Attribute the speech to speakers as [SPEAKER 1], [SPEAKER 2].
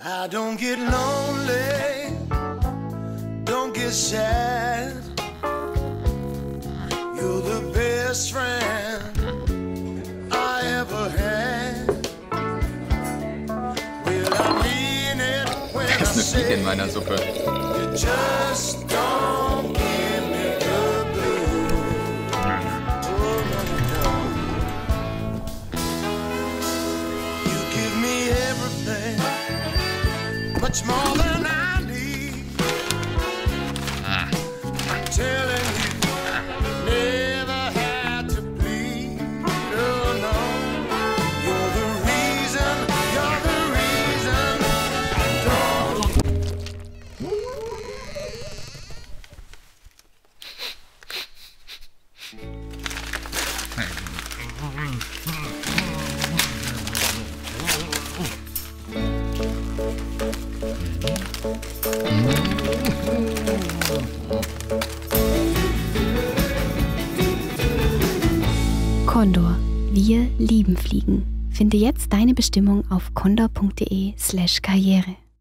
[SPEAKER 1] I don't get lonely, don't get sad. You're the best friend I ever had. Well, I mean it when I
[SPEAKER 2] in
[SPEAKER 1] say
[SPEAKER 2] meiner Suppe.
[SPEAKER 1] Much more than I need. I'm telling you, never had to bleed. Oh no, you're the reason, you're the reason. Don't
[SPEAKER 3] Condor. Wir lieben Fliegen. Finde jetzt deine Bestimmung auf condor.de/karriere.